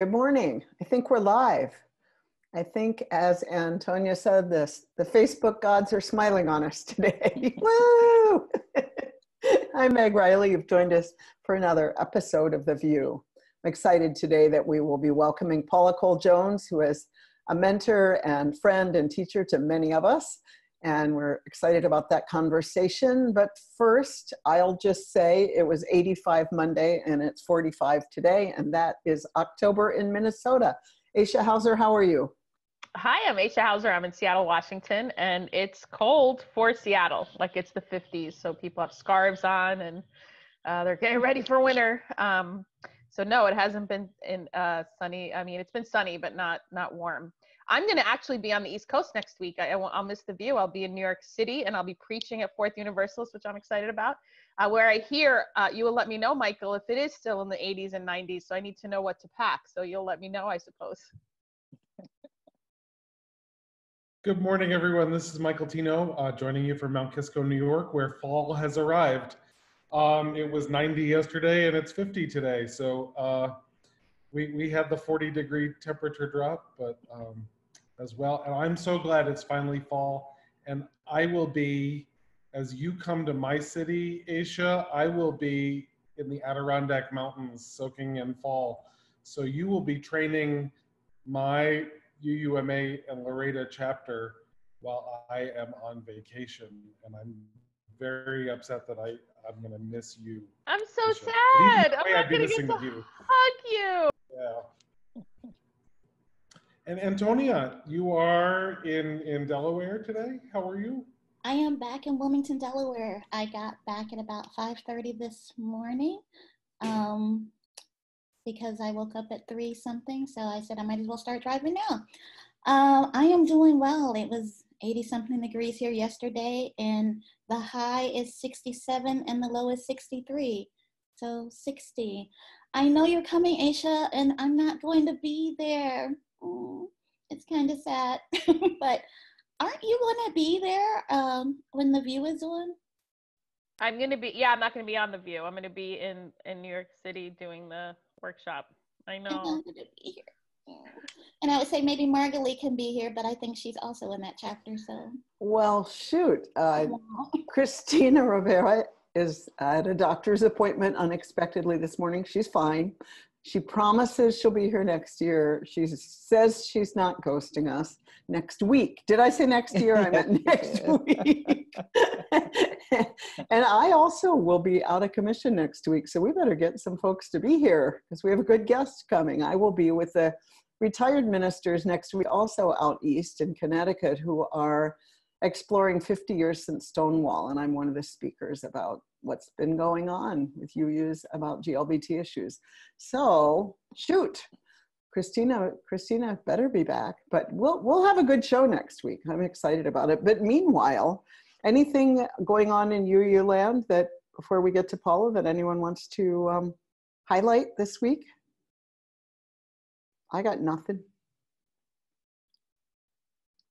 Good morning. I think we're live. I think, as Antonia said, this the Facebook gods are smiling on us today. Woo! I'm Meg Riley. You've joined us for another episode of The VUU. I'm excited today that we will be welcoming Paula Cole Jones, who is a mentor and friend and teacher to many of us. And we're excited about that conversation. But first, I'll just say it was 85 Monday and it's 45 today, and that is October in Minnesota. Aisha Hauser, how are you? Hi, I'm Aisha Hauser. I'm in Seattle, Washington, and it's cold for Seattle. Like it's the 50s, so people have scarves on and uh, they're getting ready for winter. Um, so no, it hasn't been in uh, sunny. I mean, it's been sunny, but not not warm. I'm going to actually be on the East Coast next week. I, will miss the VUU. I'll be in New York City and I'll be preaching at Fourth Universalist, which I'm excited about. Uh, where I hear uh, you will let me know, Michael, if it is still in the 80s and 90s. So I need to know what to pack. So you'll let me know, I suppose. Good morning, everyone. This is Michael Tino uh, joining you from Mount Kisco, New York, where fall has arrived. Um, it was 90 yesterday and it's 50 today. So uh, we, we had the 40 degree temperature drop, but um, as well. And I'm so glad it's finally fall. And I will be, as you come to my city, Aisha, I will be in the Adirondack Mountains soaking in fall. So you will be training my UUMA and Laredo chapter while I am on vacation. And I'm very upset that I, I'm going to miss you. I'm so sad. I'm not going to get to you. hug you. Yeah. And Antonia, you are in in Delaware today. How are you? I am back in Wilmington, Delaware. I got back at about 5:30 this morning. Um, because I woke up at three something, so I said I might as well start driving now. Um, I am doing well. It was 80 something degrees here yesterday, and the high is 67 and the low is 63. So 60. I know you're coming, Aisha, and I'm not going to be there. Oh, it's kind of sad, but aren't you going to be there um, when the VUU is on? I'm going to be, yeah, I'm not going to be on the VUU. I'm going to be in, in New York City doing the workshop. I know. I'm going to be here. And I would say maybe Margalie can be here, but I think she's also in that chapter. So. Well, shoot, uh, Christina Rivera is at a doctor's appointment unexpectedly this morning. She's fine. She promises she'll be here next year. She says she's not ghosting us next week. Did I say next year? I meant next week. and I also will be out of commission next week. So we better get some folks to be here because we have a good guest coming. I will be with the retired ministers next week, also out east in Connecticut, who are exploring 50 years since Stonewall, and I'm one of the speakers about what's been going on with UUs about GLBT issues. So shoot, Christina, Christina better be back, but we'll we'll have a good show next week. I'm excited about it. But meanwhile, anything going on in UU land that before we get to Paula that anyone wants to um, highlight this week? I got nothing.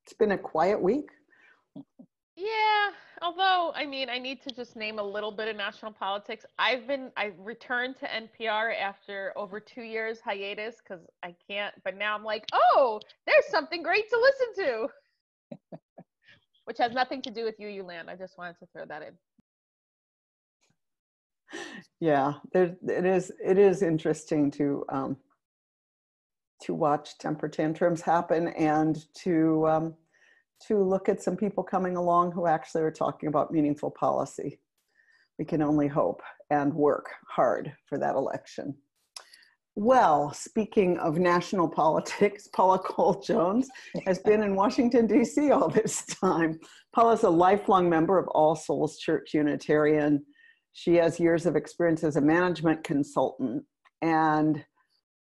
It's been a quiet week. Yeah, although I mean, I need to just name a little bit of national politics. I've been I returned to NPR after over 2 years hiatus cuz I can't but now I'm like, "Oh, there's something great to listen to." Which has nothing to do with UU, land. I just wanted to throw that in. Yeah, there it is it is interesting to um to watch temper tantrums happen and to um to look at some people coming along who actually are talking about meaningful policy. We can only hope and work hard for that election. Well, speaking of national politics, Paula Cole Jones has been in Washington, D.C. all this time. Paula's a lifelong member of All Souls Church Unitarian. She has years of experience as a management consultant and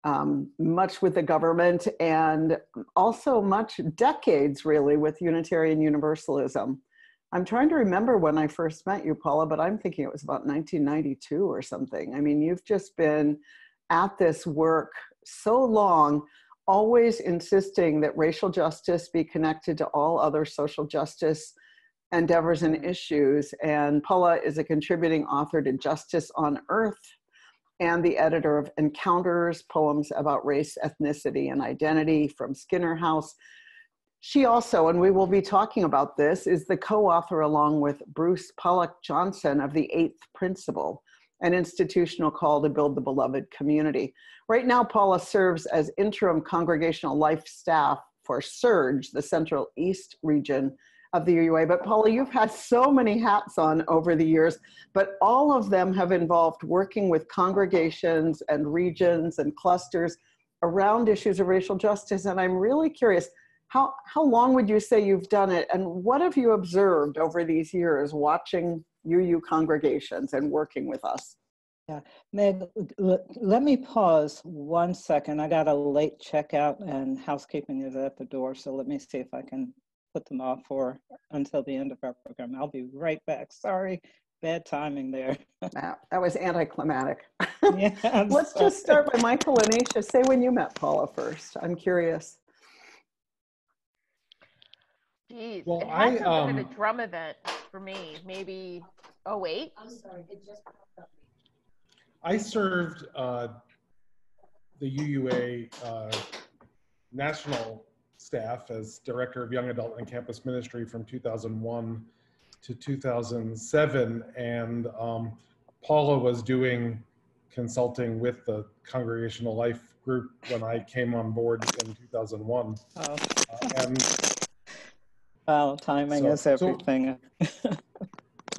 um, much with the government and also much decades really with Unitarian Universalism. I'm trying to remember when I first met you, Paula, but I'm thinking it was about 1992 or something. I mean, you've just been at this work so long, always insisting that racial justice be connected to all other social justice endeavors and issues. And Paula is a contributing author to Justice on Earth and the editor of Encounters Poems About Race, Ethnicity, and Identity from Skinner House. She also, and we will be talking about this, is the co author along with Bruce Pollock Johnson of The Eighth Principle, an institutional call to build the beloved community. Right now, Paula serves as interim congregational life staff for CERG, the Central East region of the UUA. But Paula, you've had so many hats on over the years, but all of them have involved working with congregations and regions and clusters around issues of racial justice. And I'm really curious, how, how long would you say you've done it? And what have you observed over these years watching UU congregations and working with us? Yeah, Meg, let me pause one second. I got a late checkout and housekeeping is at the door, so let me see if I can put them off for until the end of our program. I'll be right back. Sorry, bad timing there. that, that was anticlimactic. yeah, Let's just start by Michael and Aisha. Say when you met Paula first. I'm curious. Jeez, Well, it I, had to have been um, a DRUUMM event for me. Maybe oh eight. I'm sorry, it just I served uh, the UUA uh, national staff as director of young adult and campus ministry from 2001 to 2007, and um, Paula was doing consulting with the Congregational Life Group when I came on board in 2001. Oh, Uh, and well, timing So- is so- everything. so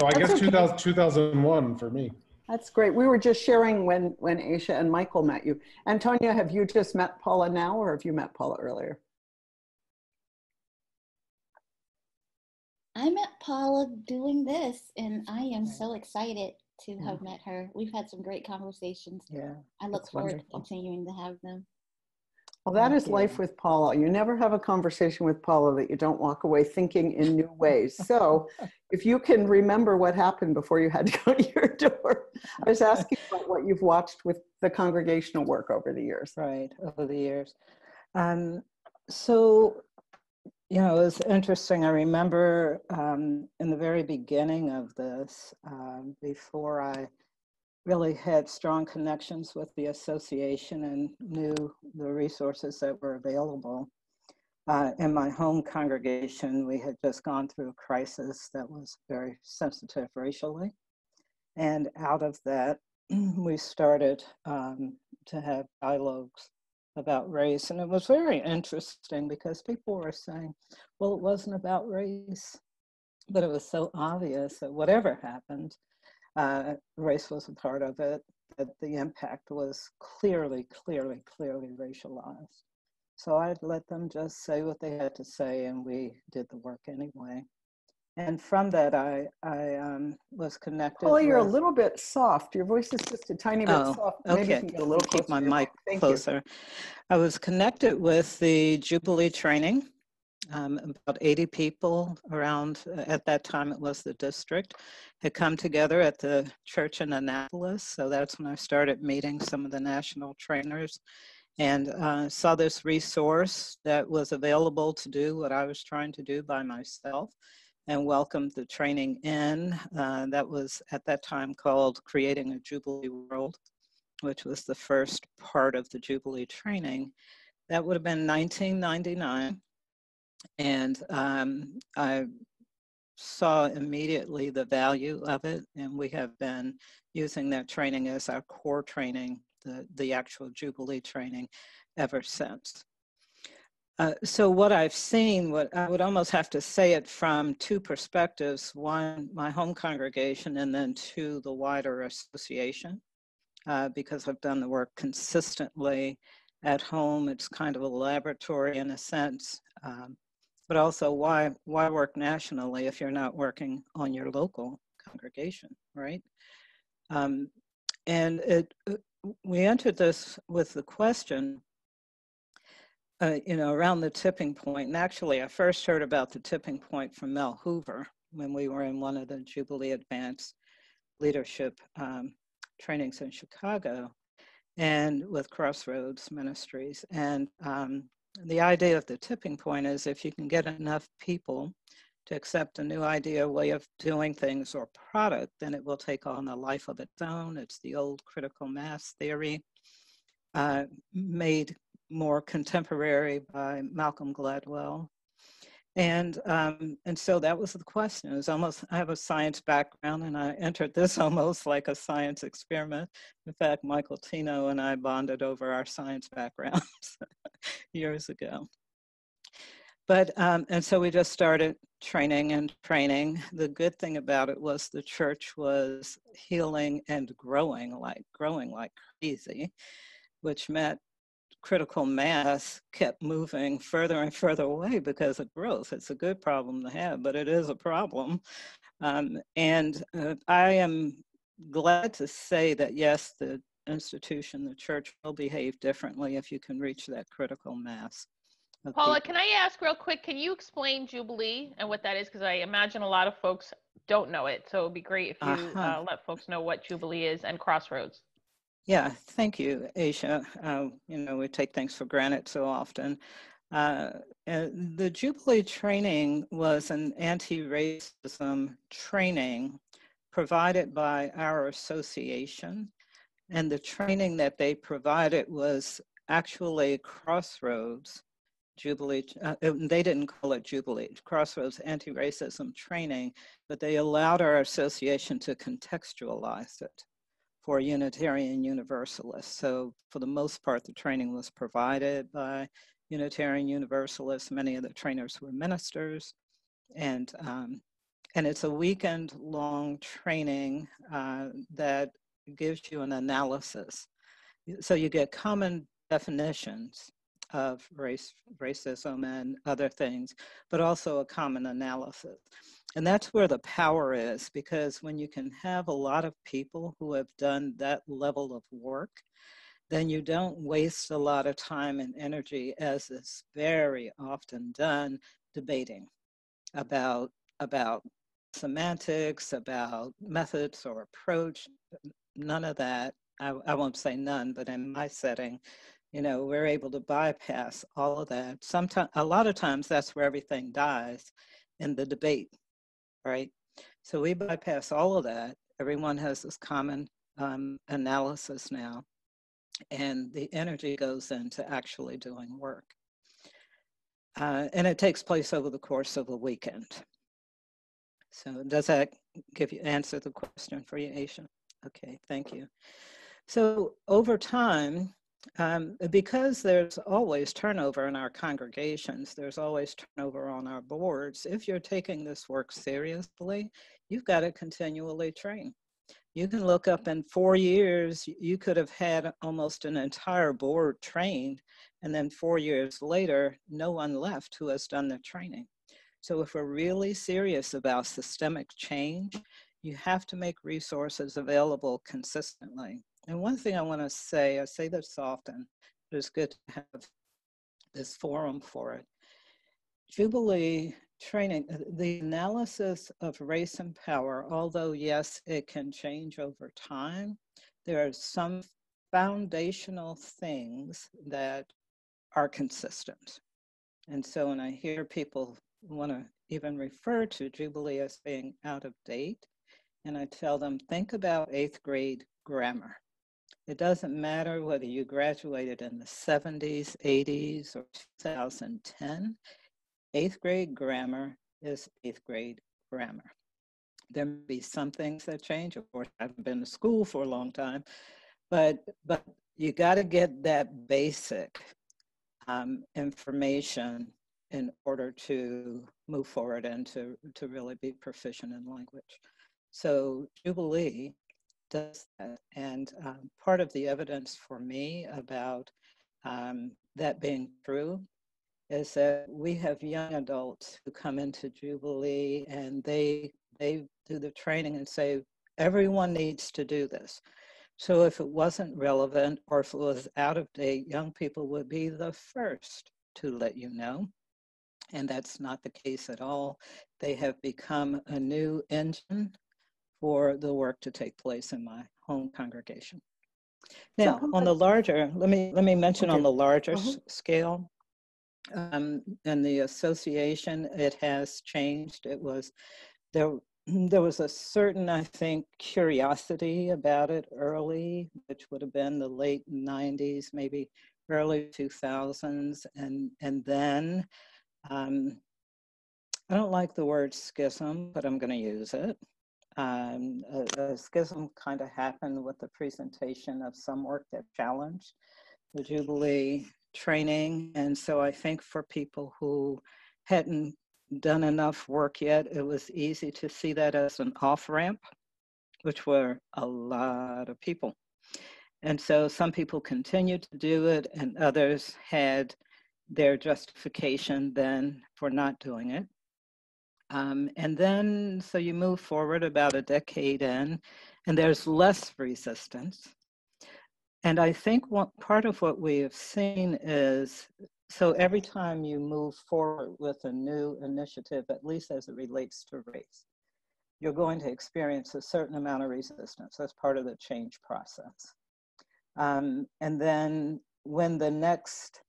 I That's guess okay. 2000, 2001 for me. That's great. We were just sharing when when Aisha and Michael met you. Antonia, have you just met Paula now, or have you met Paula earlier? I met Paula doing this, and I am so excited to have met her. We've had some great conversations. yeah. I look forward wonderful. to continuing to have them. Well, that Thank is life with Paula. You never have a conversation with Paula that you don't walk away thinking in new ways. So, if you can remember what happened before you had to go to your door, I was asking about what you've watched with the congregational work over the years. right over the years um, so you know it was interesting. I remember um, in the very beginning of this um, before i really had strong connections with the association and knew the resources that were available uh, in my home congregation we had just gone through a crisis that was very sensitive racially. And out of that we started um, to have dialogues about race. And it was very interesting because people were saying, well, it wasn't about race, but it was so obvious that whatever happened, uh, race was a part of it, that the impact was clearly, clearly, clearly racialized. So I'd let them just say what they had to say, and we did the work anyway. And from that, I, I um, was connected. Paula, you're a with- little bit soft. Your voice is just a tiny bit Oh, soft. Maybe you okay. can get a little keep my mic Thank you. closer. I was connected with the Jubilee training. Um, about 80 people around, uh, at that time it was the district, had come together at the church in Annapolis. So that's when I started meeting some of the national trainers and uh, saw this resource that was available to do what I was trying to do by myself and welcomed the training in. Uh, that was at that time called Creating a Jubilee World which was the first part of the Jubilee training. That would have been 1999. And um, I saw immediately the value of it. And we have been using that training as our core training, the, the actual Jubilee training, ever since. Uh, so what I've seen, what I would almost have to say it from two perspectives: one, my home congregation, and then two, the wider association uh, because I've done the work consistently at home. It's kind of a laboratory in a sense, um, but also why why work nationally if you're not working on your local congregation, right? Um, and it uh, we entered this with the question. Uh, you know, around the tipping point. and actually, I first heard about the tipping point from Mel Hoover when we were in one of the Jubilee Advanced Leadership um, trainings in Chicago and with Crossroads Ministries. And um, the idea of the tipping point is if you can get enough people to accept a new idea, way of doing things, or product, then it will take on a life of its own. It's the old critical mass theory, uh, made more contemporary by Malcolm Gladwell. And um, and so that was the question. It was almost I have a science background, and I entered this almost like a science experiment. In fact, Michael Tino and I bonded over our science backgrounds years ago. But um, and so we just started training and training. The good thing about it was the church was healing and growing like growing like crazy, which meant critical mass kept moving further and further away because of growth. It's a good problem to have, but it is a problem. Um, and uh, I am glad to say that yes, the institution, the church will behave differently if you can reach that critical mass. Paula, people. can I ask real quick? Can you explain Jubilee and what that is? Because I imagine a lot of folks don't know it. So it'd be great if you uh-huh. uh, let folks know what Jubilee is and Crossroads. Yeah, thank you, Aisha. Uh, you know, we take things for granted so often. Uh, the Jubilee training was an anti-racism training provided by our association. And the training that they provided was actually Crossroads Jubilee, uh, they didn't call it Jubilee, Crossroads anti-racism training, but they allowed our association to contextualize it for Unitarian Universalists. So for the most part, the training was provided by Unitarian Universalists. Many of the trainers were ministers. And, um, and it's a weekend long training uh, that gives you an analysis. So you get common definitions of race, racism and other things, but also a common analysis. And that's where the power is because when you can have a lot of people who have done that level of work, then you don't waste a lot of time and energy, as is very often done, debating about, about semantics, about methods or approach. None of that. I, I won't say none, but in my setting, you know, we're able to bypass all of that. Sometimes, a lot of times, that's where everything dies in the debate right? So we bypass all of that. Everyone has this common um, analysis now, and the energy goes into actually doing work. Uh, and it takes place over the course of a weekend. So does that give you answer the question for you, Aisha? Okay, thank you. So over time, um, because there's always turnover in our congregations, there's always turnover on our boards. If you're taking this work seriously, you've got to continually train. You can look up in four years, you could have had almost an entire board trained, and then four years later, no one left who has done the training. So, if we're really serious about systemic change, you have to make resources available consistently. And one thing I want to say, I say this often, but it's good to have this forum for it. Jubilee training, uh, the analysis of race and power, although yes, it can change over time, there are some foundational things that are consistent. And so when I hear people want to even refer to Jubilee as being out of date, and I tell them, think about eighth grade grammar. It doesn't matter whether you graduated in the 70s, 80s, or 2010. Eighth grade grammar is eighth grade grammar. There may be some things that change. Of course, I haven't been to school for a long time, but but you got to get that basic um, information in order to move forward and to, to really be proficient in language. So Jubilee does that. And um, part of the evidence for me about um, that being true is that we have young adults who come into Jubilee and they they do the training and say everyone needs to do this. So if it wasn't relevant or if it was out of date, young people would be the first to let you know. And that's not the case at all. They have become a new engine for the work to take place in my home congregation. Now, so on the larger, let me let me mention okay. on the larger uh-huh. scale. Um, and the association, it has changed. It was, there, there was a certain, I think, curiosity about it early, which would have been the late 90s, maybe early 2000s. And, and then, um, I don't like the word schism, but I'm going to use it. Um, a, a schism kind of happened with the presentation of some work that challenged the Jubilee training. And so I think for people who hadn't done enough work yet, it was easy to see that as an off ramp, which were a lot of people. And so some people continued to do it, and others had their justification then for not doing it. Um, and then, so you move forward about a decade in, and there's less resistance. And I think what, part of what we have seen is so every time you move forward with a new initiative, at least as it relates to race, you're going to experience a certain amount of resistance. That's part of the change process. Um, and then when the next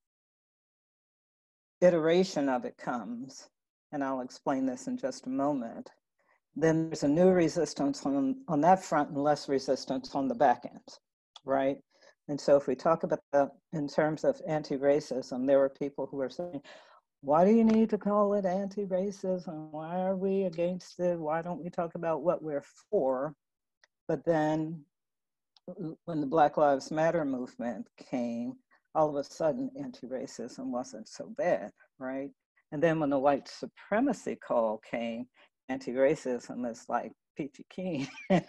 iteration of it comes, and I'll explain this in just a moment, then there's a new resistance on, on that front and less resistance on the back end, right? And so if we talk about that in terms of anti-racism, there were people who were saying, why do you need to call it anti-racism? Why are we against it? Why don't we talk about what we're for? But then when the Black Lives Matter movement came, all of a sudden anti-racism wasn't so bad, right? And then when the white supremacy call came, anti-racism is like peachy keen and,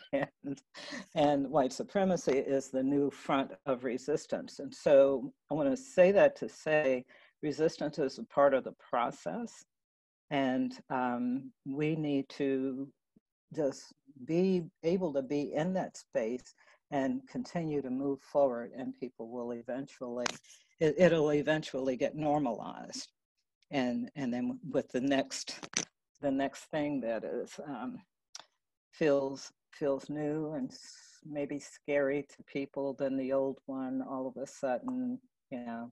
and white supremacy is the new front of resistance. And so I want to say that to say resistance is a part of the process. And um, we need to just be able to be in that space and continue to move forward and people will eventually it, it'll eventually get normalized and and then with the next the next thing that is um, feels feels new and maybe scary to people than the old one all of a sudden you know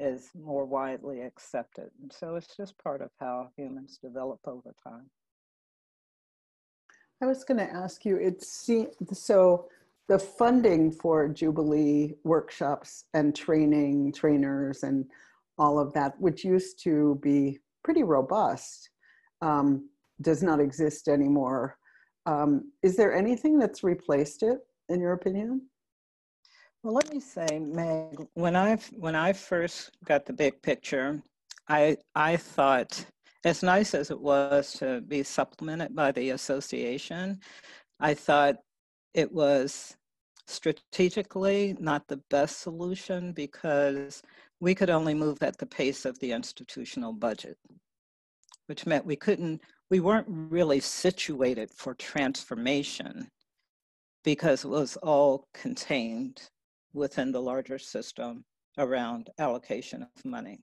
is more widely accepted. And so it's just part of how humans develop over time. I was going to ask you it's so the funding for jubilee workshops and training trainers and all of that which used to be pretty robust um, does not exist anymore um, is there anything that's replaced it, in your opinion? Well, let me say, Meg, when I when I first got the big picture, I I thought, as nice as it was to be supplemented by the association, I thought it was strategically not the best solution because we could only move at the pace of the institutional budget, which meant we couldn't we weren't really situated for transformation because it was all contained within the larger system around allocation of money.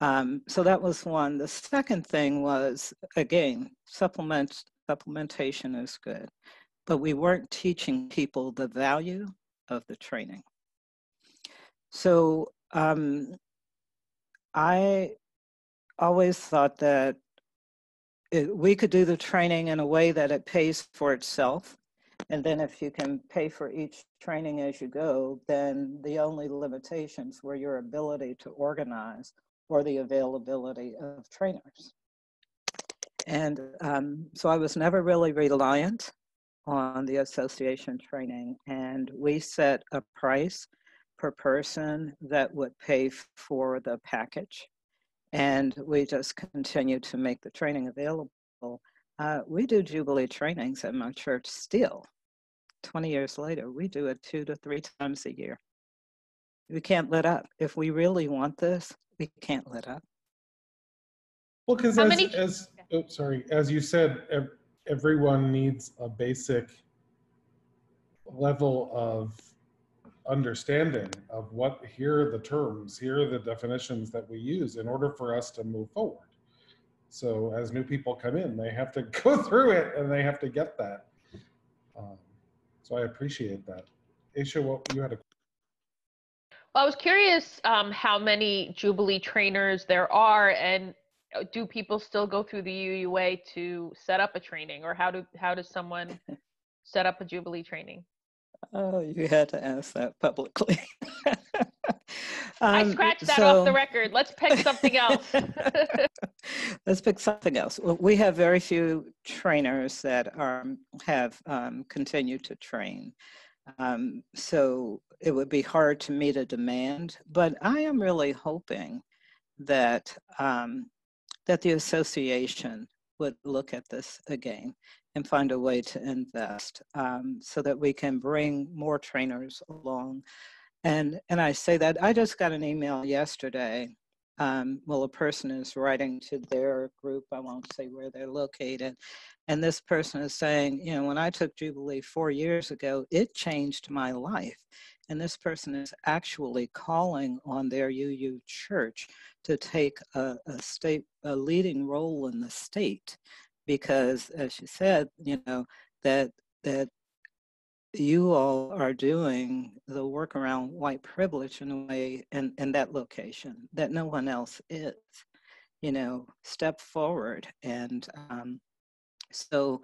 Um, so that was one. The second thing was, again, supplement, supplementation is good, but we weren't teaching people the value of the training. So um, I always thought that it, we could do the training in a way that it pays for itself. And then if you can pay for each training as you go, then the only limitations were your ability to organize or the availability of trainers. And um, so I was never really reliant on the association training. And we set a price per person that would pay for the package and we just continue to make the training available. Uh, we do Jubilee trainings at my church still. 20 years later, we do it two to three times a year. We can't let up. If we really want this, we can't let up. Well, because as, many- as oh, sorry, as you said, everyone needs a basic level of understanding of what here are the terms, here are the definitions that we use in order for us to move forward. So as new people come in, they have to go through it and they have to get that. Um, so I appreciate that. Aisha, what you had a Well, I was curious um, how many Jubilee trainers there are, and uh, do people still go through the UUA to set up a training, or how do how does someone set up a Jubilee training? Oh, you had to ask that publicly. I Um, scratched that off the record. Let's pick something else. Let's pick something else. Well, We have very few trainers that are, have um, continued to train. Um, So it would be hard to meet a demand, but I am really hoping that, um, that the association would look at this again and find a way to invest um, so that we can bring more trainers along. And, and I say that, I just got an email yesterday um, well, a person is writing to their group, I won't say where they're located, and this person is saying, you know, when I took Jubilee four years ago, it changed my life. And this person is actually calling on their UU church to take a, a state, a leading role in the state, because as she said, you know, that that you all are doing the work around white privilege in a way in, in that location that no one else is you know step forward and um, so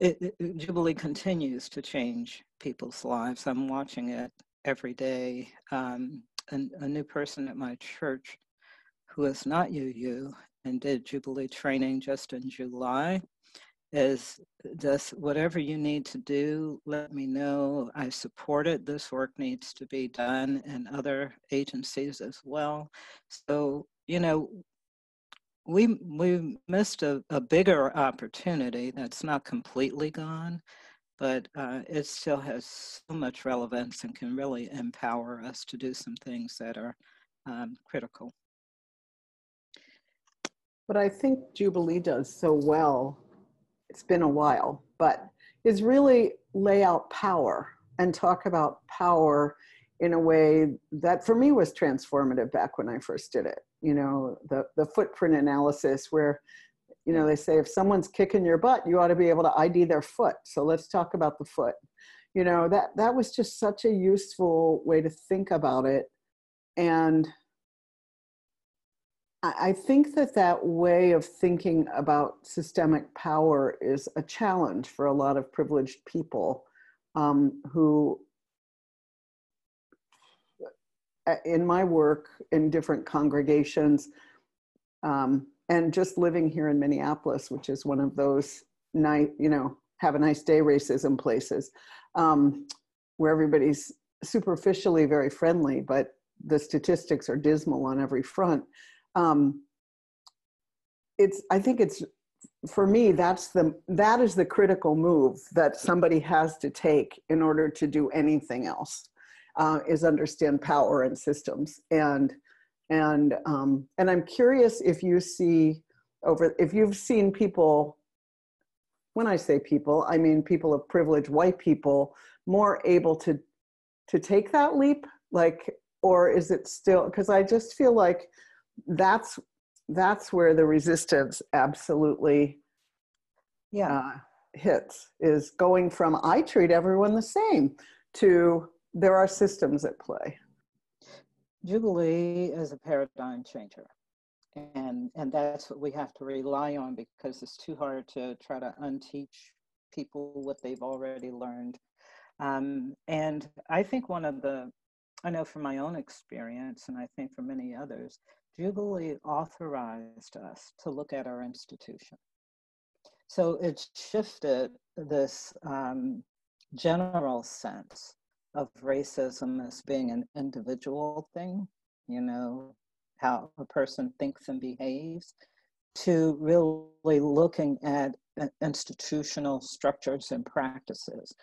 it, it- jubilee continues to change people's lives. I'm watching it every day. Um, and a new person at my church who is not uu and did jubilee training just in july is just whatever you need to do, let me know. I support it. This work needs to be done in other agencies as well. So, you know, we we missed a, a bigger opportunity that's not completely gone, but uh, it still has so much relevance and can really empower us to do some things that are um, critical. What I think Jubilee does so well, it's been a while, but is really lay out power and talk about power in a way that for me was transformative back when I first did it. You know, the, the footprint analysis where, you know, they say if someone's kicking your butt, you ought to be able to ID their foot. So let's talk about the foot. You know, that that was just such a useful way to think about it. And I think that that way of thinking about systemic power is a challenge for a lot of privileged people um, who, uh, in my work in different congregations, um, and just living here in Minneapolis, which is one of those night, you know, have a nice day racism places, um, where everybody's superficially very friendly, but the statistics are dismal on every front um, it's i think it's for me that's the that is the critical move that somebody has to take in order to do anything else uh, is understand power and systems. And and um, and i'm curious if you see over if you've seen people when i say people i mean people of privilege white people more able to to take that leap like or is it still because i just feel like that's that's where the resistance absolutely Yeah. uh, hits is going from i treat everyone the same to there are systems at play Jubilee is a paradigm changer. And, and that's what we have to rely on because it's too hard to try to unteach people what they've already learned. Um, and I think one of the, I know from my own experience, and I think for many others, Jubilee authorized us to look at our institution. So it shifted this um, general sense of racism as being an individual thing, you know, how a person thinks and behaves, to really looking at uh, institutional structures and practices.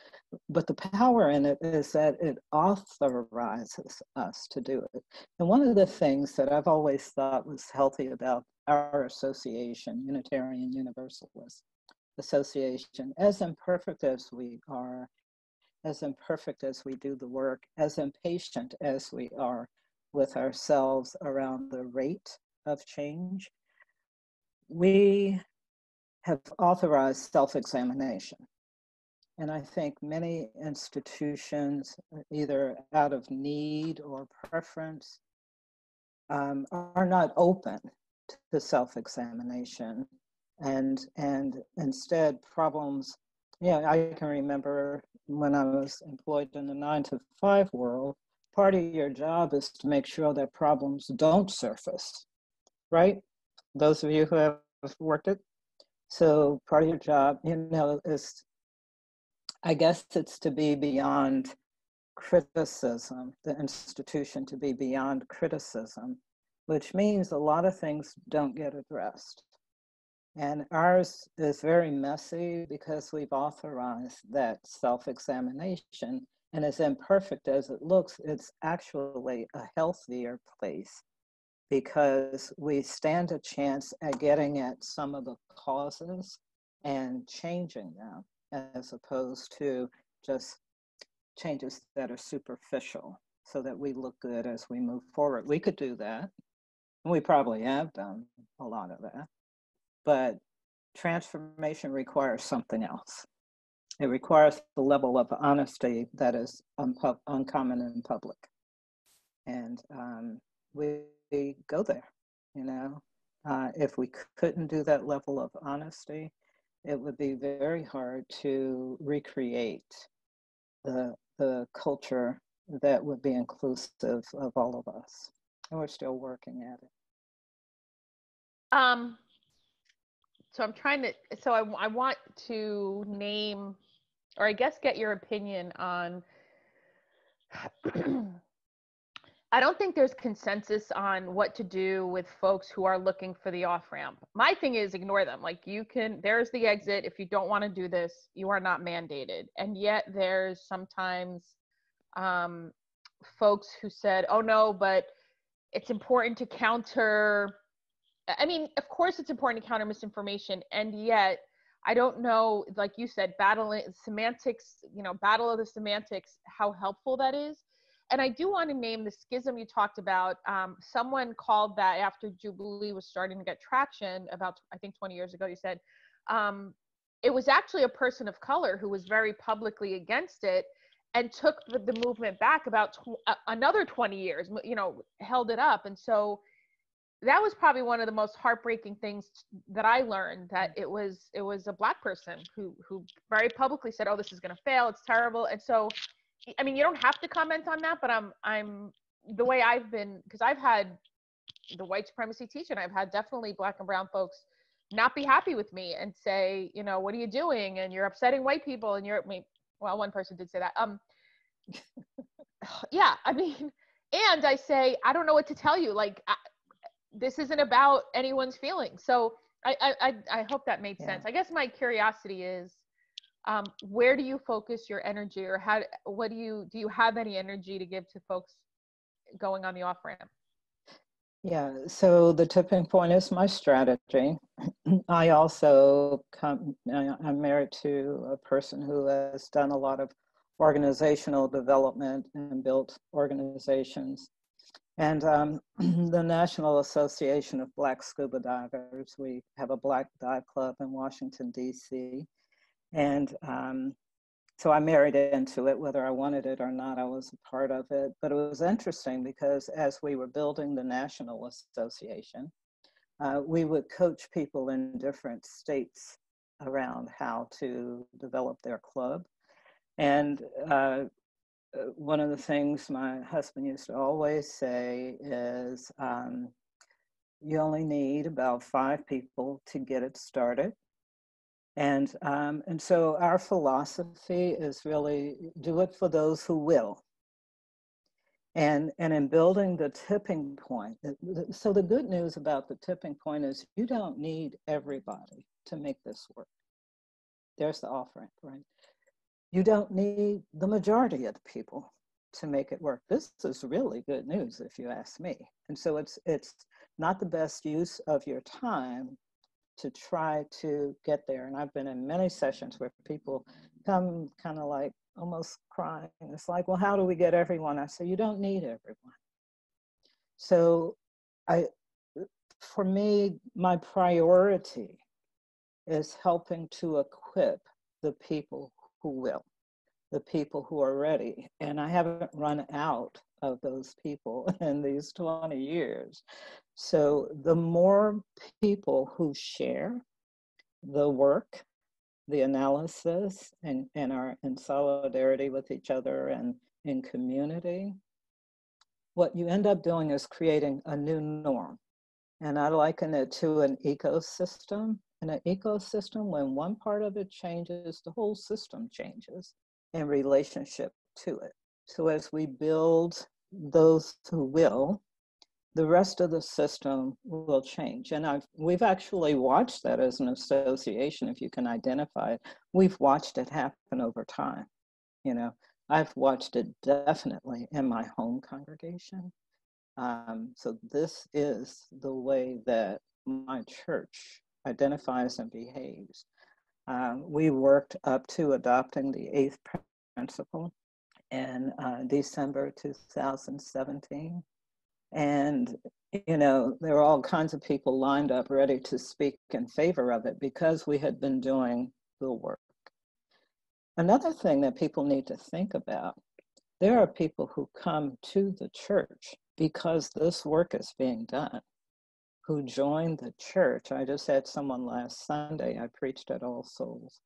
But the power in it is that it authorizes us to do it. And one of the things that I've always thought was healthy about our association, Unitarian Universalist Association, as imperfect as we are, as imperfect as we do the work, as impatient as we are with ourselves around the rate of change, we have authorized self examination. and I think many institutions, either out of need or preference, um, are not open to self-examination, and and instead problems. Yeah, I can remember when I was employed in the nine to five world. Part of your job is to make sure that problems don't surface, right? Those of you who have worked it. So part of your job, you know, is I guess it's to be beyond criticism, the institution to be beyond criticism, which means a lot of things don't get addressed. And ours is very messy because we've authorized that self examination. And as imperfect as it looks, it's actually a healthier place because we stand a chance at getting at some of the causes and changing them as opposed to just changes that are superficial so that we look good as we move forward. We could do that. And we probably have done a lot of that. But transformation requires something else. It requires the level of honesty that is uncommon in public. And um, we go there, you know. Uh, if we couldn't do that level of honesty, it would be very hard to recreate the, the culture that would be inclusive of all of us. And we're still working at it. Um, so I'm trying to, so I, I want to name, or I guess get your opinion on I don't think there's consensus on what to do with folks who are looking for the off ramp. My thing is ignore them. Like you can, there's the exit. If you don't want to do this, you are not mandated. And yet there's sometimes um, folks who said, oh no, but it's important to counter. I mean, of course it's important to counter misinformation. And yet I don't know, like you said, battling semantics, you know, battle of the semantics, how helpful that is and I do want to name the schism you talked about. Um, someone called that after Jubilee was starting to get traction about, I think, 20 years ago. You said um, it was actually a person of color who was very publicly against it and took the, the movement back about tw- uh, another 20 years. You know, held it up, and so that was probably one of the most heartbreaking things that I learned that it was it was a black person who who very publicly said, "Oh, this is going to fail. It's terrible," and so I mean, you don't have to comment on that, but I'm I'm the way I've been because I've had the white supremacy teaching. I've had definitely black and brown folks not be happy with me and say, you know, what are you doing? And you're upsetting white people. And you're, I mean, well, one person did say that. Um, yeah, I mean, and I say, I don't know what to tell you. Like, I, this isn't about anyone's feelings. So I, I, I hope that made yeah. sense. I guess my curiosity is, um, where do you focus your energy or how what do you do you have any energy to give to folks going on the off ramp? Yeah so the tipping point is my strategy. I also come i'm married to a person who has done a lot of organizational development and built organizations. And um, the National Association of Black Scuba Divers, we have a Black Dive Club in Washington, D.C. And um, so I married into it, whether I wanted it or not, I was a part of it. But it was interesting because as we were building the National Association, uh, we would coach people in different states around how to develop their club. And uh, uh one of the things my husband used to always say is um, you only need about five people to get it started. And, um, and so our philosophy is really do it for those who will. And, and in building the tipping point, so the good news about the tipping point is you don't need everybody to make this work. There's the off ramp, right? You don't need the majority of the people to make it work. This is really good news if you ask me. And so it's it's not the best use of your time to try to get there. And I've been in many sessions where people come kind of like almost crying. It's like, well, how do we get everyone? I say, you don't need everyone. So I, for me, my priority is helping to equip the people who will, the people who are ready. And I haven't run out of those people in these 20 years. So the more people who share the work, the analysis, and, and are in solidarity with each other and in community, what you end up doing is creating a new norm. And I liken it to an ecosystem. In an ecosystem, when one part of it changes, the whole system changes in relationship to it. So as we build those who will, the rest of the system will change. And I've, we've actually watched that as an association, if you can identify it. We've watched it happen over time. You know, I've watched it definitely in my home congregation. Um, so this is the way that my church identifies and behaves. Um, we worked up to adopting the eighth principle in uh, December 2017. And, you know, there were all kinds of people lined up ready to speak in favor of it because we had been doing the work. Another thing that people need to think about there are people who come to the church because this work is being done, who join the church. I just had someone last Sunday, I preached at All Souls,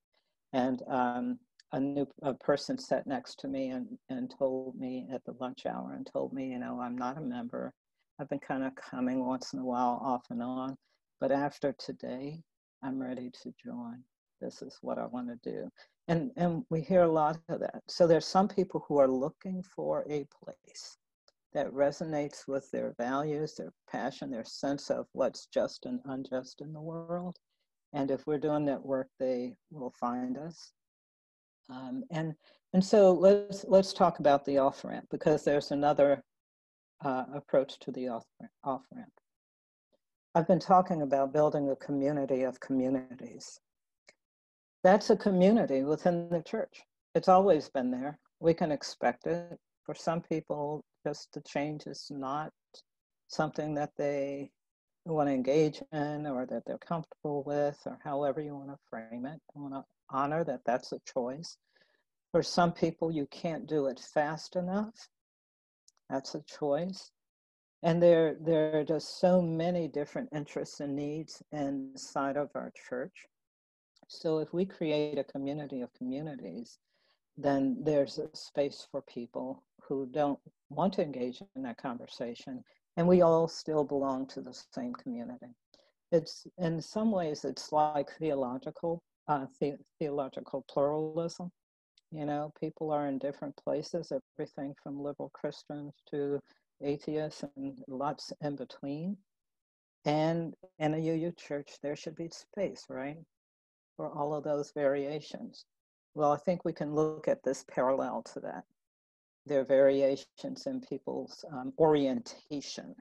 and um, a new a person sat next to me and, and told me at the lunch hour and told me, you know, I'm not a member. I've been kind of coming once in a while, off and on, but after today, I'm ready to join. This is what I want to do. And, and we hear a lot of that. So there's some people who are looking for a place that resonates with their values, their passion, their sense of what's just and unjust in the world. And if we're doing that work, they will find us. Um, and and so let's let's talk about the off ramp because there's another uh, approach to the off ramp. I've been talking about building a community of communities. That's a community within the church. It's always been there. We can expect it. For some people, just the change is not something that they want to engage in or that they're comfortable with, or however you want to frame it. I want to honor that that's a choice. For some people, you can't do it fast enough. That's a choice. And there, there are just so many different interests and needs inside of our church. So if we create a community of communities, then there's a space for people who don't want to engage in that conversation. And we all still belong to the same community. It's in some ways, it's like theological uh, the- theological pluralism. You know, people are in different places, everything from liberal Christians to atheists and lots in between. And in a UU church, there should be space, right, for all of those variations. Well, I think we can look at this parallel to that. There are variations in people's um, orientation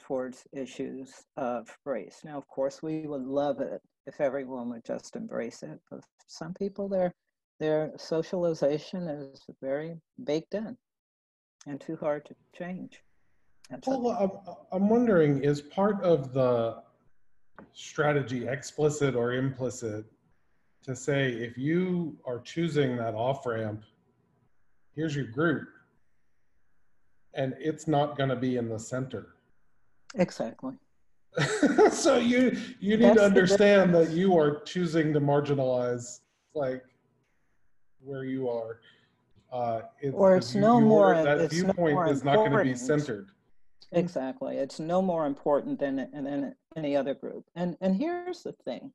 towards issues of race. Now, of course, we would love it if everyone would just embrace it. But some people, their their socialization is very baked in and too hard to change. well, I'm, I'm wondering, is part of the strategy explicit or implicit to say if you are choosing that off ramp, here's your group, and it's not going to be in the center. Exactly. so you you need That's to understand that you are choosing to marginalize like where you are. Uh, it, or it's no more that it's viewpoint no is not going to be centered. Exactly, it's no more important than, than any other group. And and here's the thing: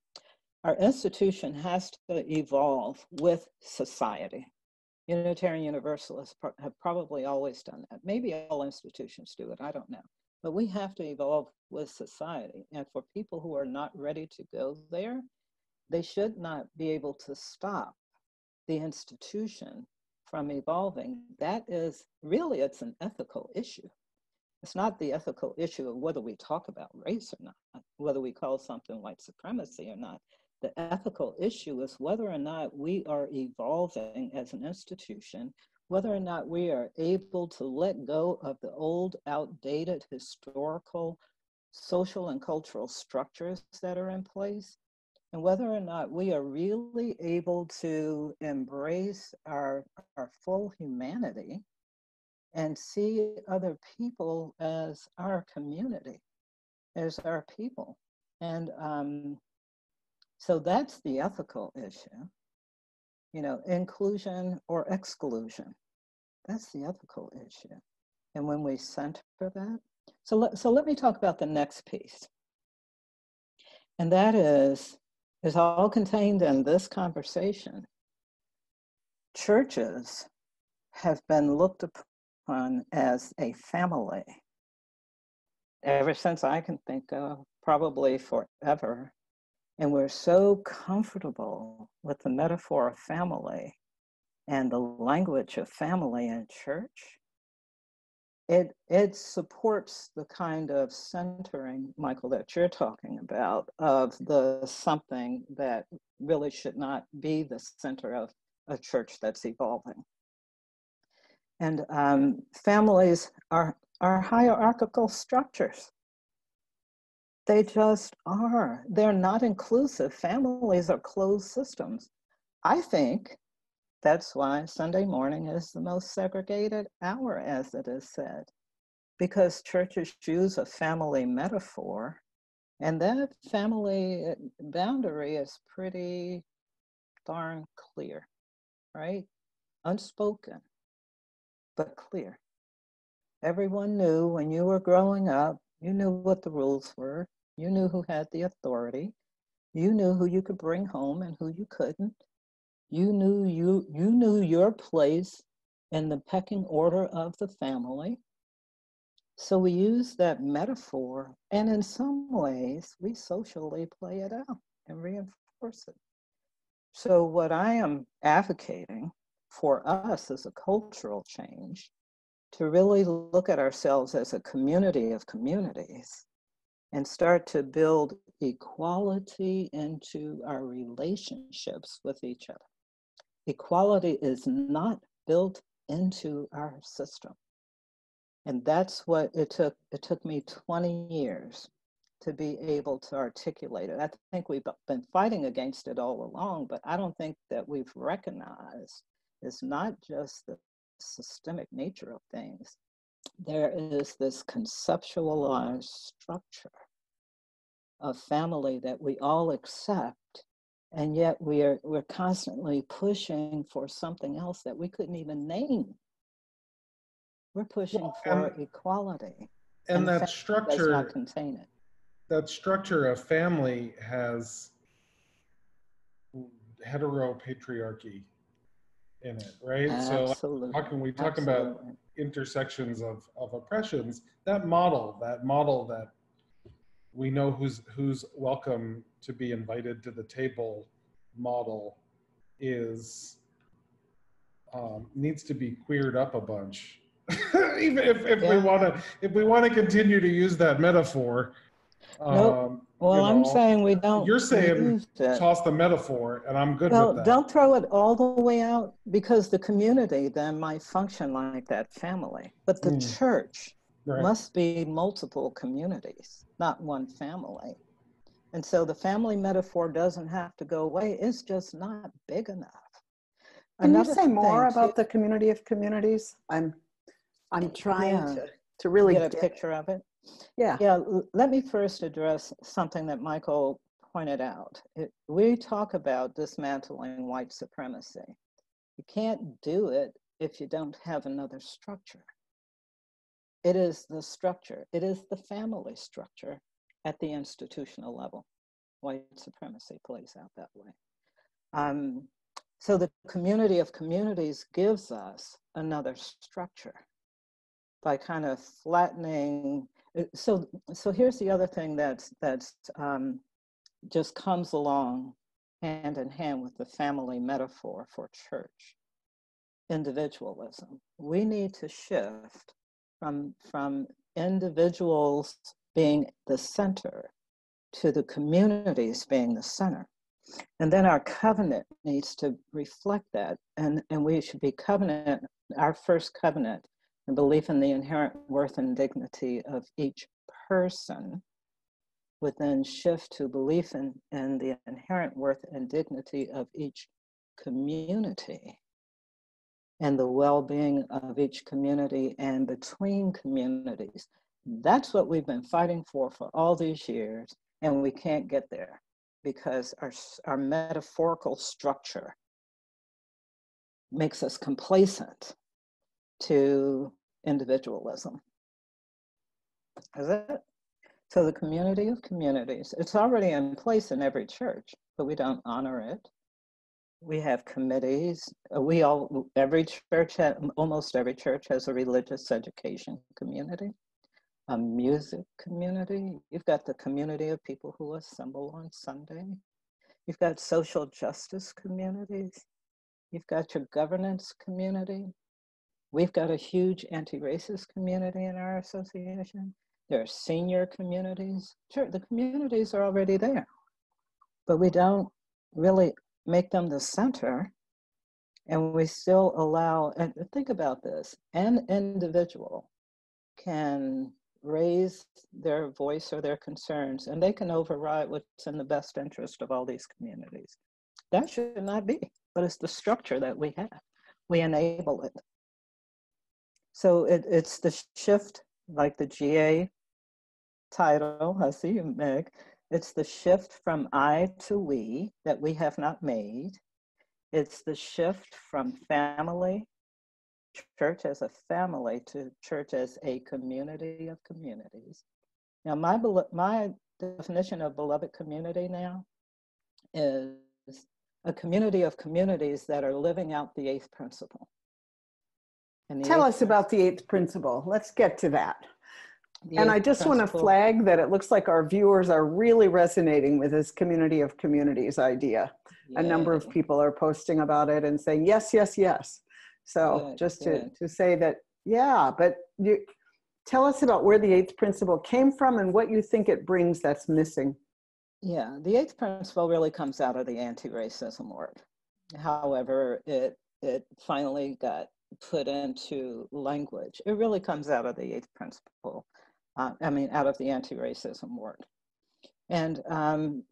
our institution has to evolve with society. Unitarian Universalists have probably always done that. Maybe all institutions do it. I don't know. But we have to evolve with society. And for people who are not ready to go there, they should not be able to stop the institution from evolving. That is really, it's an ethical issue. It's not the ethical issue of whether we talk about race or not, whether we call something white supremacy or not. The ethical issue is whether or not we are evolving as an institution whether or not we are able to let go of the old, outdated historical, social, and cultural structures that are in place, and whether or not we are really able to embrace our, our full humanity and see other people as our community, as our people. And um, so that's the ethical issue. You know, inclusion or exclusion. That's the ethical issue. And when we center that, so let, so let me talk about the next piece. And that is, is all contained in this conversation. Churches have been looked upon as a family ever since I can think of, probably forever. And we're so comfortable with the metaphor of family and the language of family and church. It, it supports the kind of centering, Michael, that you're talking about, of the something that really should not be the center of a church that's evolving. And um, families are, are hierarchical structures. They just are. They're not inclusive. Families are closed systems. I think that's why Sunday morning is the most segregated hour, as it is said, because churches use a family metaphor, and that family boundary is pretty darn clear, right? Unspoken, but clear. Everyone knew when you were growing up, you knew what the rules were. You knew who had the authority. You knew who you could bring home and who you couldn't. You knew you you knew your place in the pecking order of the family. So we use that metaphor, and in some ways, we socially play it out and reinforce it. So, what I am advocating for us as a cultural change to really look at ourselves as a community of communities and start to build equality into our relationships with each other. Equality is not built into our system. And that's what it took. It took me 20 years to be able to articulate it. I think we've been fighting against it all along, but I don't think that we've recognized it's not just the systemic nature of things, there is this conceptualized structure of family that we all accept and yet we are we're constantly pushing for something else that we couldn't even name we're pushing well, for and, equality and, and that structure does not contain it that structure of family has heteropatriarchy in it, right? Absolutely. So talking we talking about intersections of, of oppressions, that model, that model that we know who's who's welcome to be invited to the table model is um, needs to be queered up a bunch. Even if, if yeah. we want to if we want to continue to use that metaphor, Nope. Um, well, you know, I'm saying we don't. You're saying toss the metaphor, and I'm good well, with that. Don't throw it all the way out because the community then might function like that family. But the mm. church right. must be multiple communities, not one family. And so the family metaphor doesn't have to go away. It's just not big enough. Can Another you say more about too, the community of communities? I'm I'm trying yeah. to, to really get a picture of it. Yeah. Yeah. Let me first address something that Michael pointed out. It, we talk about dismantling white supremacy. You can't do it if you don't have another structure. It is the structure, it is the family structure at the institutional level. White supremacy plays out that way. Um, so the community of communities gives us another structure by kind of flattening uh, so so here's the other thing that's that's um, just comes along hand in hand with the family metaphor for church individualism we need to shift from from individuals being the center to the communities being the center and then our covenant needs to reflect that and and we should be covenant our first covenant and belief in the inherent worth and dignity of each person would then shift to belief in, in the inherent worth and dignity of each community and the well being of each community and between communities. That's what we've been fighting for for all these years, and we can't get there because our, our metaphorical structure makes us complacent to individualism. Is it? So the community of communities, it's already in place in every church, but we don't honor it. We have committees. We all, every church, almost every church has a religious education community, a music community. You've got the community of people who assemble on Sunday. You've got social justice communities. You've got your governance community. We've got a huge anti-racist community in our association. There are senior communities. Sure, the communities are already there, but we don't really make them the center. And we still allow, and think about this an individual can raise their voice or their concerns, and they can override what's in the best interest of all these communities. That should not be, but it's the structure that we have. We enable it. So it, it's the shift, like the GA title. I see you, Meg. It's the shift from I to we that we have not made. It's the shift from family, church as a family, to church as a community of communities. Now, my, my definition of beloved community now is a community of communities that are living out the eighth principle. Tell us about the eighth principle. Let's get to that and I just want to flag that it looks like our viewers are really resonating with this community of communities idea. Yeah. A number of people are posting about it and saying, yes, yes, yes. So good, just to, to say that, yeah, but you tell us about where the eighth principle came from and what you think it brings that's missing. Yeah, the eighth principle really comes out of the anti-racism work. However, it it finally got put into language. It really comes out of the eighth principle uh, I mean, out of the anti-racism work. And um,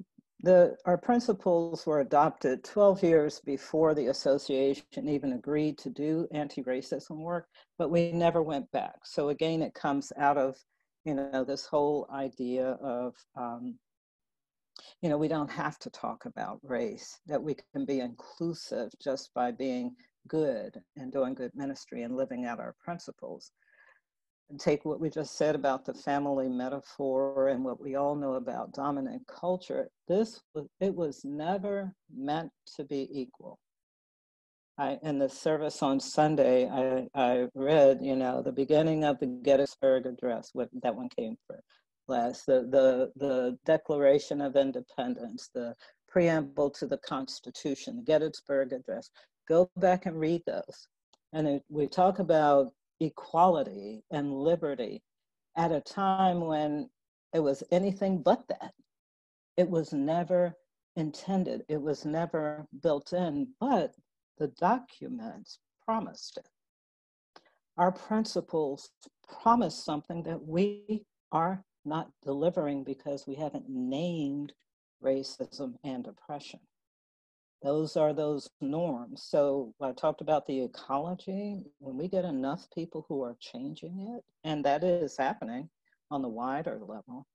the, our principles were adopted 12 years before the association even agreed to do anti-racism work, but we never went back. So again, it comes out of, you know, this whole idea of, um, you know, we don't have to talk about race, that we can be inclusive just by being good and doing good ministry and living out our principles take what we just said about the family metaphor and what we all know about dominant culture, this was, it was never meant to be equal. I, in the service on Sunday, I, I read, you know, the beginning of the Gettysburg Address, what that one came for last, the, the, the Declaration of Independence, the preamble to the Constitution, the Gettysburg Address. Go back and read those. And it, we talk about equality and liberty at a time when it was anything but that. It was never intended, it was never built in, but the documents promised it. Our principles promise something that we are not delivering because we haven't named racism and oppression. Those are those norms. So I talked about the ecology. When we get enough people who are changing it, and that is happening on the wider level,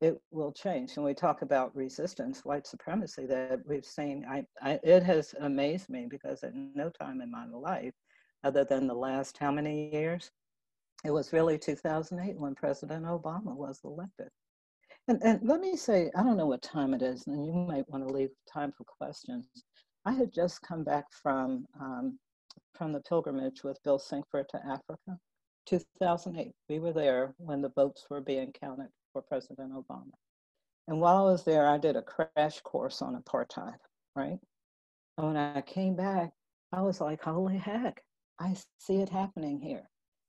it will change. And we talk about resistance, white supremacy that we've seen. I, I, it has amazed me because at no time in my life, other than the last how many years, it was really 2008 when President Obama was elected. And, and let me say, I don't know what time it is, and you might want to leave time for questions. I had just come back from um, from the pilgrimage with Bill Sinkford to Africa, 2008. We were there when the votes were being counted for President Obama. And while I was there, I did a crash course on apartheid, right? And when I came back, I was like, holy heck, I see it happening here.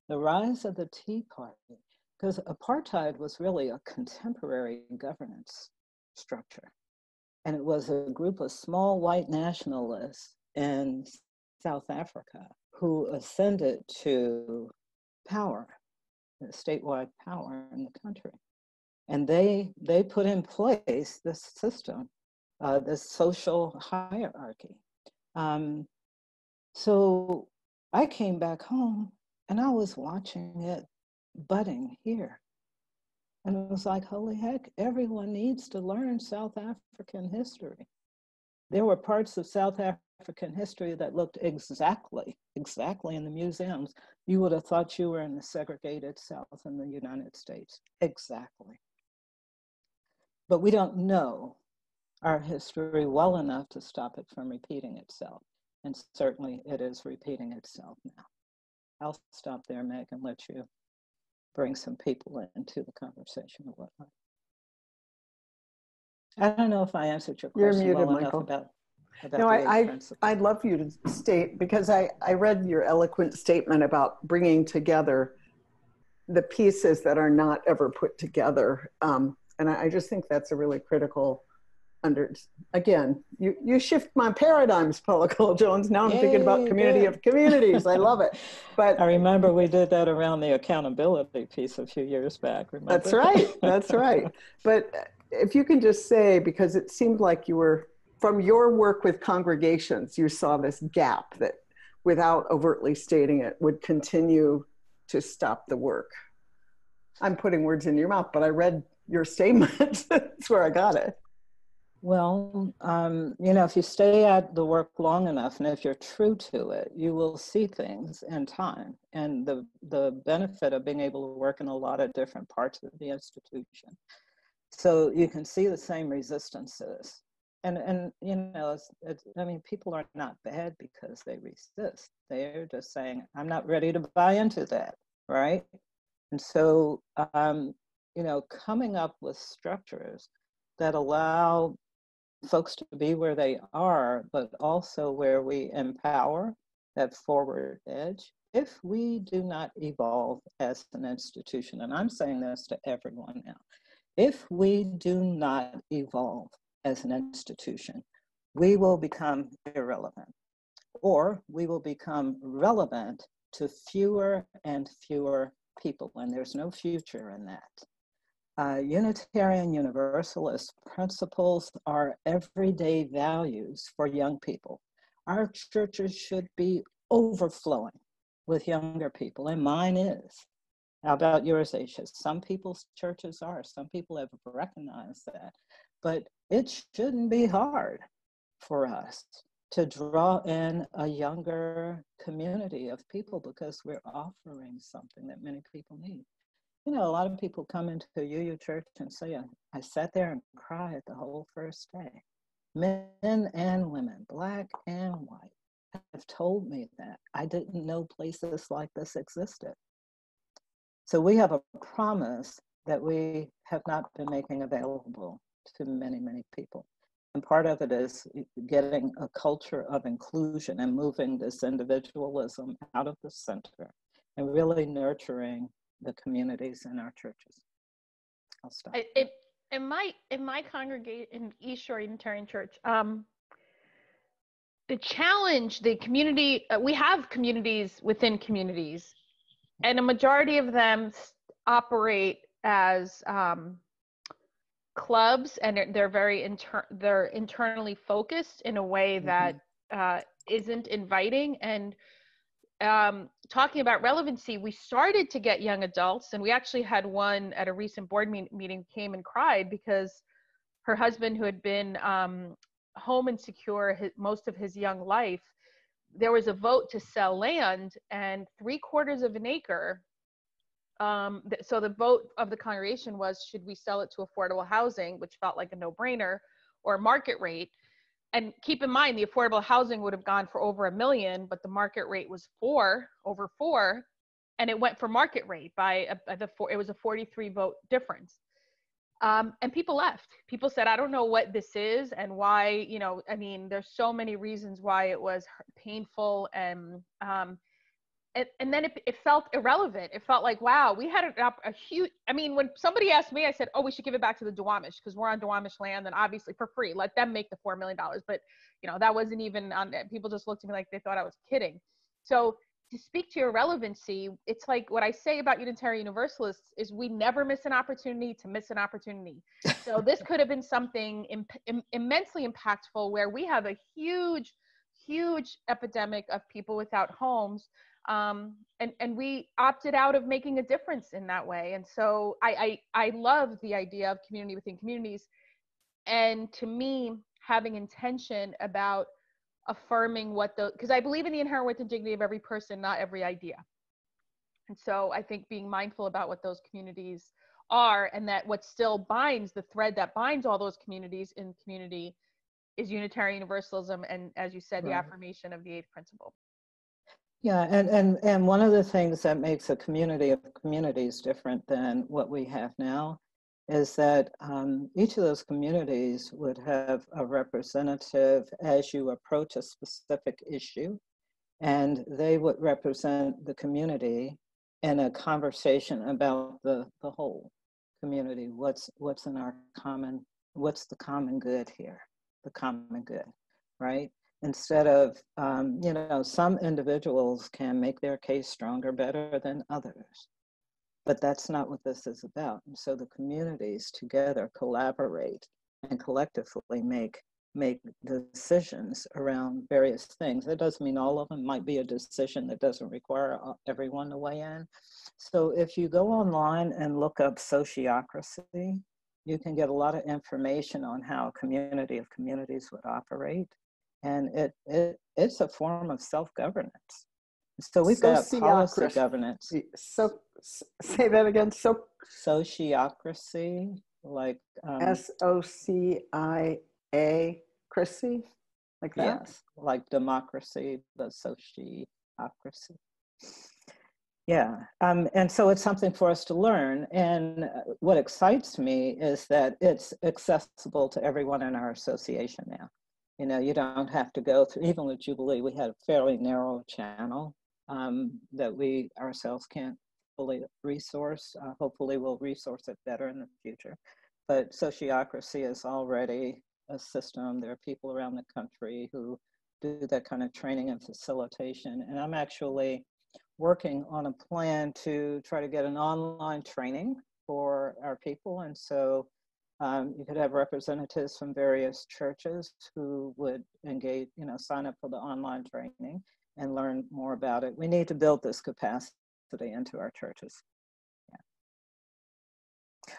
The rise of the Tea Party, because apartheid was really a contemporary governance structure. And it was a group of small white nationalists in South Africa who ascended to power, statewide power in the country. And they, they put in place this system, uh, this social hierarchy. Um, so I came back home and I was watching it budding here. And it was like, holy heck, everyone needs to learn South African history. There were parts of South African history that looked exactly, exactly in the museums. You would have thought you were in the segregated South in the United States. Exactly. But we don't know our history well enough to stop it from repeating itself. And certainly it is repeating itself now. I'll stop there, Meg, and let you bring some people into the conversation or whatnot. I don't know if I answered your You're question muted, well enough Michael. about, about No, I, I, I'd love for you to state, because I, I read your eloquent statement about bringing together the pieces that are not ever put together. Um, and I, I just think that's a really critical under, again, you, you shift my paradigms, Paula Cole Jones. Now I'm thinking about community good. of communities. I love it. But I remember we did that around the accountability piece a few years back. Remember? That's right. That's right. But if you can just say, because it seemed like you were, from your work with congregations, you saw this gap that, without overtly stating it, would continue to stop the work. I'm putting words in your mouth, but I read your statement. That's where I got it. Well, um, you know, if you stay at the work long enough and if you're true to it, you will see things in time. And the, the benefit of being able to work in a lot of different parts of the institution. So you can see the same resistances. And, and you know, it's, it's, I mean, people are not bad because they resist. They're just saying, I'm not ready to buy into that, right? And so, um, you know, coming up with structures that allow folks to be where they are, but also where we empower that forward edge. If we do not evolve as an institution, and I'm saying this to everyone now, if we do not evolve as an institution, we will become irrelevant, or we will become relevant to fewer and fewer people, and there's no future in that. Uh, Unitarian Universalist principles are everyday values for young people. Our churches should be overflowing with younger people, and mine is. How about yours, Aisha? Some people's churches are, some people have recognized that, but it shouldn't be hard for us to draw in a younger community of people because we're offering something that many people need you know, a lot of people come into UU church and say, I, I sat there and cried the whole first day. Men and women, black and white, have told me that. I didn't know places like this existed. So we have a promise that we have not been making available to many, many people. And part of it is getting a culture of inclusion and moving this individualism out of the center and really nurturing the communities in our churches. I'll stop. I- It, in my in my congregate in East Shore Unitarian Church, um, the challenge, the community, uh, we have communities within communities, and a majority of them operate as um, clubs, and they're, they're very inter- they're internally focused in a way that uh, isn't inviting and um, talking about relevancy, we started to get young adults, and we actually had one at a recent board me- meeting came and cried because her husband, who had been um, home insecure his, most of his young life, there was a vote to sell land, and three quarters of an acre. Um, th- so the vote of the congregation was: should we sell it to affordable housing, which felt like a no-brainer, or market rate? And keep in mind the affordable housing would have gone for over a million but the market rate was four over four and it went for market rate by, a, by the four it was a 43 vote difference. Um, and people left. People said i don't know what this is and why you know i mean there's so many reasons why it was painful and um, and, and then it, it felt irrelevant. It felt like, wow, we had a, a huge. I mean, when somebody asked me, I said, oh, we should give it back to the Duwamish because we're on Duwamish land, and obviously for free, let them make the four million dollars. But you know, that wasn't even on. People just looked at me like they thought I was kidding. So to speak to your relevancy, it's like what I say about Unitarian Universalists is we never miss an opportunity to miss an opportunity. So this could have been something Im- Im- immensely impactful where we have a huge, huge epidemic of people without homes. Um, and, and we opted out of making a difference in that way. And so I, I, I love the idea of community within communities. And to me, having intention about affirming what the because I believe in the inherent worth and dignity of every person, not every idea. And so I think being mindful about what those communities are and that what still binds the thread that binds all those communities in community is Unitarian Universalism and as you said, right. the affirmation of the eighth principle. Yeah, and, and, and one of the things that makes a community of communities different than what we have now is that um, each of those communities would have a representative as you approach a specific issue, and they would represent the community in a conversation about the, the whole community. What's, what's in our common, what's the common good here? The common good, right? Instead of, um, you know, some individuals can make their case stronger, better than others but that's not what this is about. And so the communities together collaborate and collectively make make decisions around various things. That doesn't mean all of them might be a decision that doesn't require everyone to weigh in. So if you go online and look up sociocracy, you can get a lot of information on how a community of communities would operate. And it, it it's a form of self-governance. So we've got policy governance. So say that again. So sociocracy, like um, S O C I A, Chrissy, like that. Yes, like democracy, but sociocracy. Yeah, um, and so it's something for us to learn. And uh, what excites me is that it's accessible to everyone in our association now. You know, you don't have to go through, even with Jubilee, we had a fairly narrow channel um, that we ourselves can't fully resource. Uh, hopefully, we'll resource it better in the future. But sociocracy is already a system. There are people around the country who do that kind of training and facilitation. And I'm actually working on a plan to try to get an online training for our people. And so um, you could have representatives from various churches who would engage, you know, sign up for the online training and learn more about it. We need to build this capacity into our churches.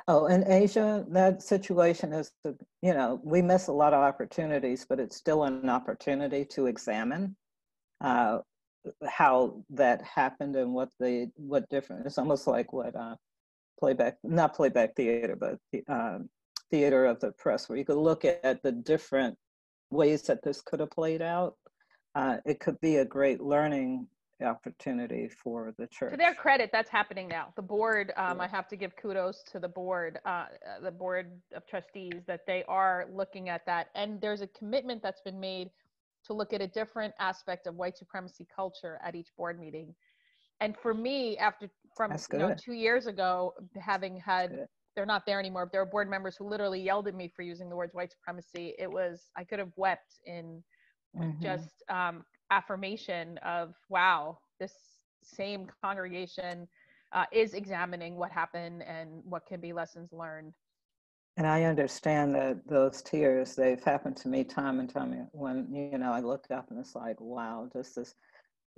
Oh, in Aisha, that situation is, the, you know, we miss a lot of opportunities, but it's still an opportunity to examine uh, how that happened and what the what different. It's almost like what uh, playback, not playback theater, but um, theater of the oppressed, where you could look at the different ways that this could have played out uh, it could be a great learning opportunity for the church. To their credit, that's happening now. The board, um, yeah. I have to give kudos to the board, uh, uh, the board of trustees, that they are looking at that. And there's a commitment that's been made to look at a different aspect of white supremacy culture at each board meeting. And for me, after from you know, two years ago, having had they're not there anymore, but there were board members who literally yelled at me for using the words white supremacy. It was I could have wept in mm-hmm. just um, affirmation of wow this same congregation uh, is examining what happened and what can be lessons learned and i understand that those tears they've happened to me time and time when you know i look up and it's like wow just this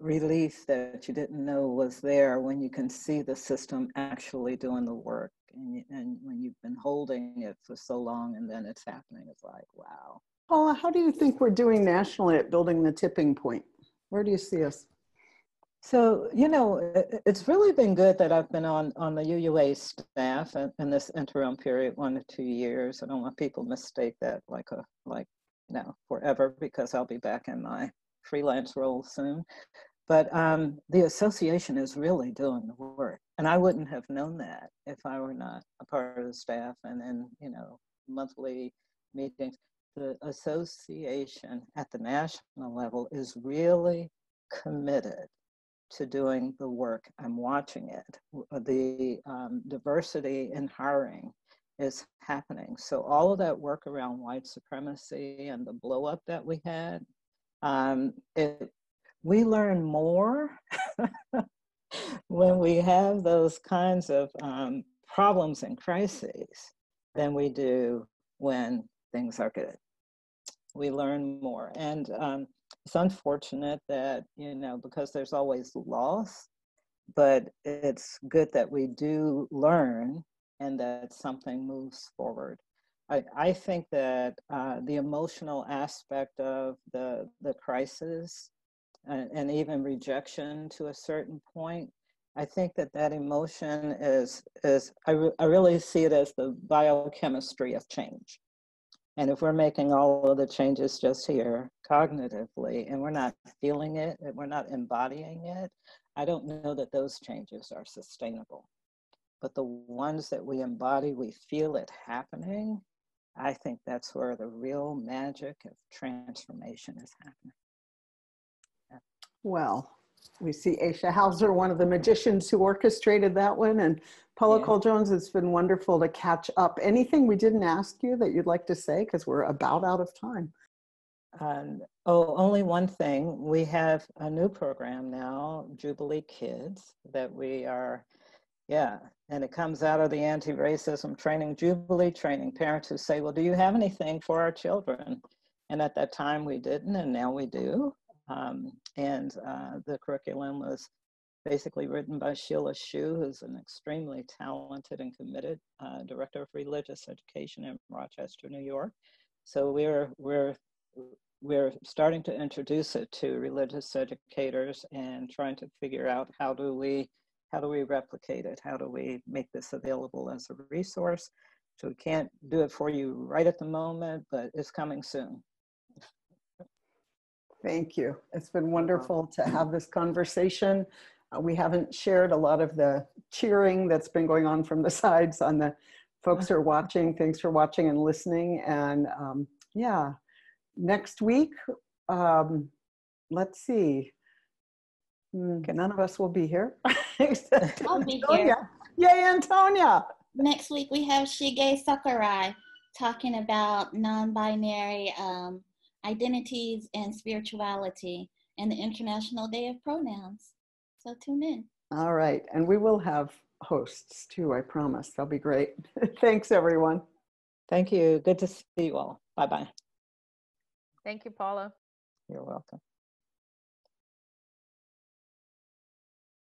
relief that you didn't know was there when you can see the system actually doing the work and, and when you've been holding it for so long and then it's happening it's like wow Paula, how do you think we're doing nationally at building the tipping point? Where do you see us? So, you know, it's really been good that I've been on, on the UUA staff in, in this interim period, one to two years. I don't want people to mistake that like a, like, you know, forever because I'll be back in my freelance role soon. But um, the association is really doing the work. And I wouldn't have known that if I were not a part of the staff and then, you know, monthly meetings the association at the national level is really committed to doing the work. I'm watching it. The um, diversity in hiring is happening. So all of that work around white supremacy and the blow up that we had, um, it, we learn more when we have those kinds of um, problems and crises than we do when things are good. We learn more. And um, it's unfortunate that, you know, because there's always loss, but it's good that we do learn and that something moves forward. I, I think that uh, the emotional aspect of the, the crisis and, and even rejection to a certain point I think that that emotion is is I, re- I really see it as the biochemistry of change. And if we're making all of the changes just here cognitively and we're not feeling it and we're not embodying it, I don't know that those changes are sustainable. But the ones that we embody, we feel it happening. I think that's where the real magic of transformation is happening. Well, we see Aisha Hauser, one of the magicians who orchestrated that one. And Paula Yeah. Cole Jones, it's been wonderful to catch up. Anything we didn't ask you that you'd like to say? Because we're about out of time. And oh, only one thing. We have a new program now, Jubilee Kids, that we are, yeah, and it comes out of the anti-racism training, Jubilee training. Parents who say, "Well, do you have anything for our children?" And at that time we didn't, and now we do. Um, and uh, the curriculum was basically written by Sheila Shu, who's an extremely talented and committed uh, director of religious education in Rochester, New York. So we're we're we're starting to introduce it to religious educators and trying to figure out how do we how do we replicate it? How do we make this available as a resource? So we can't do it for you right at the moment but it's coming soon Thank you. It's been wonderful to have this conversation. Uh, we haven't shared a lot of the cheering that's been going on from the sides on the folks who are watching. Thanks for watching and listening. And um, yeah, next week, um, let's see. Hmm, None of us will be here. except I'll be Antonia. Yay, Antonia. Next week we have Shige Sakurai talking about non-binary um, identities and spirituality and the International Day of Pronouns. So tune in. All right. And we will have hosts too, I promise. They'll be great. Thanks, everyone. thank you good to see you all bye bye Thank you, Paula. you're welcome